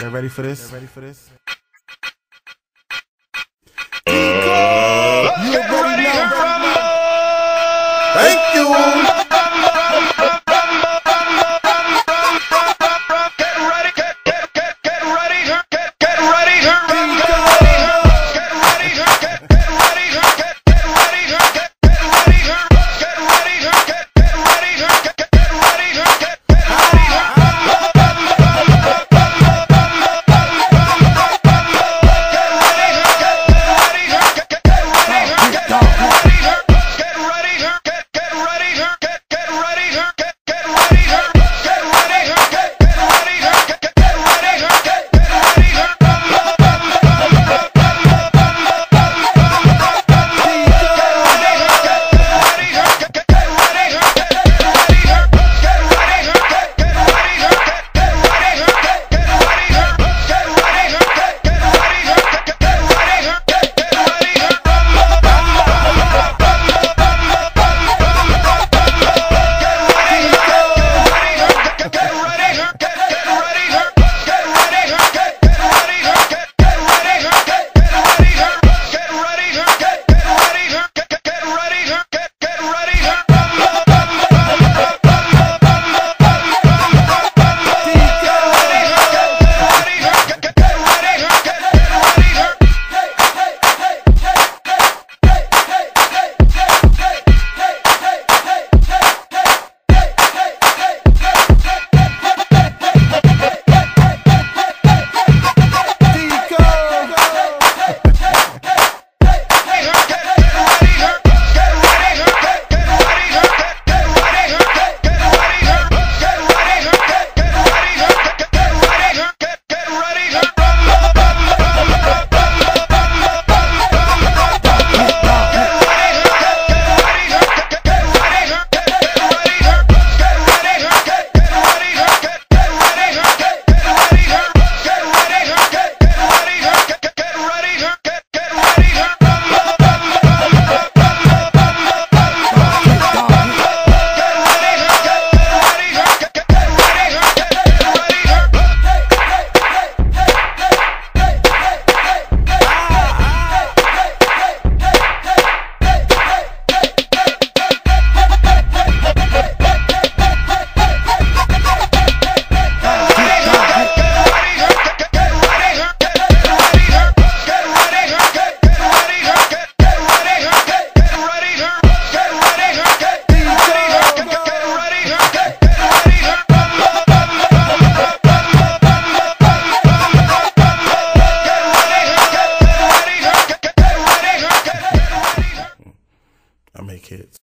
Y'all ready for this? Y'all ready for this?